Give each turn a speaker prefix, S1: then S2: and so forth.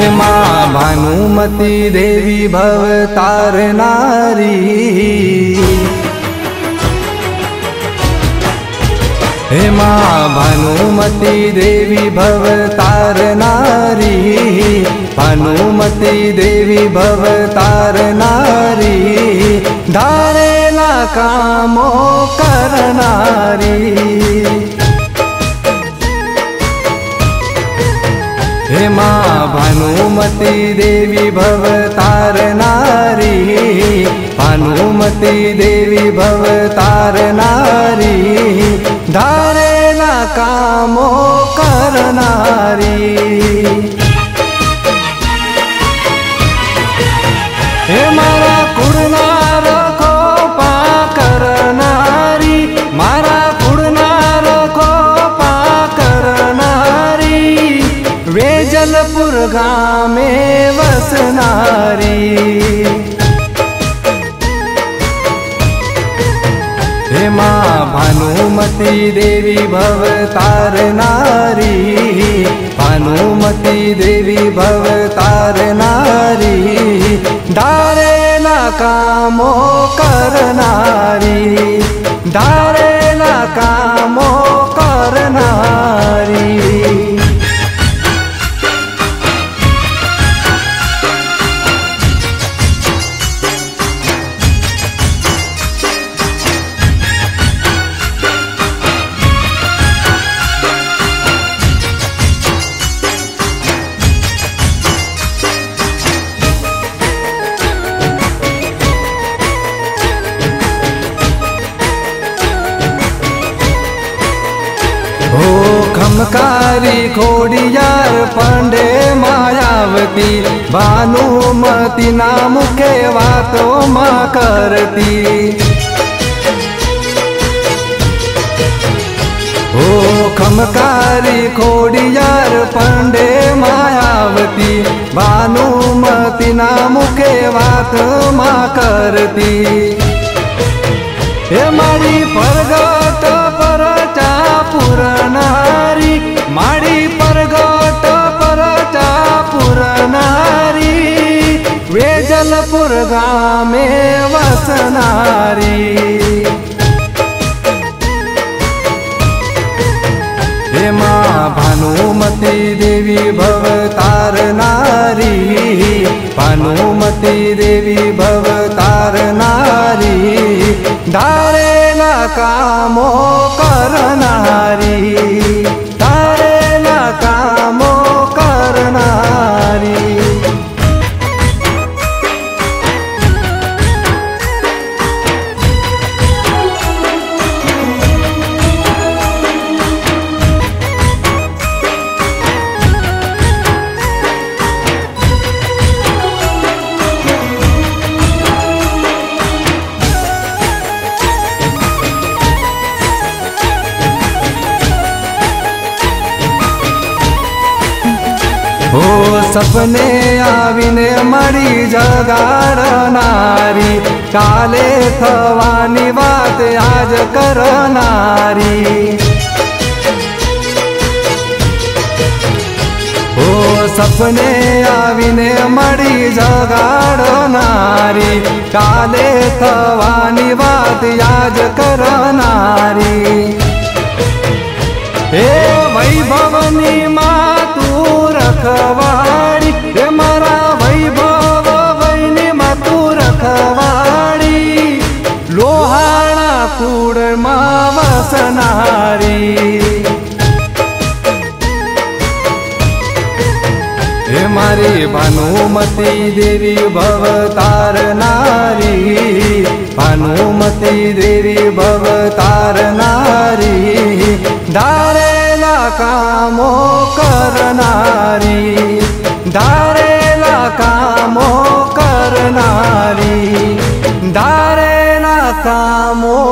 S1: जय भानुमती देवी भवतार नारी। हे माँ भानुमती देवी भवतार नारी। भानुमती देवी भवतार नारी। धारेला कामो कर नारी ेमा भानुमती देवी भवतार नारी भानुमती देवी भवतार नारी धारे न कामो करनारी। सुलगा में वस नारी। हे माँ भानुमती देवी भवतार नारी। भानुमती देवी भवतार नारी। धारे ना कामो कर नारी। धारे ना काम ચમકારી ખોડિયાર પાંડે માયાવતી, ભાનુમતી ના મુખે વાતો માં કરતી. હો ખમકારી ખોડિયાર પાંડે માયાવતી, ભાનુમતી ના મુખે વાતમાં કરતી. એ મારી ફરગા पुरगामे वसनारी। हे मा भानुमती देवी भवतार नारी। भानुमती देवी भवतार नारी। धारे न कामो करनारी હો સપને આવીને મળી જગાડનારી કાલે થવાની વાત આજ કરનારી. હો સપને આવીને મળી જગાડનારી કાલે થવાની વાત યાદ કરનારી. હે વૈભવની માં રખવાડી. હે મારા વૈભવ વૈની માં તું રખવાડી. લોહાણા કુળમાં વસનારી. હે મારી ભાનુમતી દેવી ભવતારનારી ભાનુમતી દેવી ભવતારનારી ધારેલા કામો नाकामों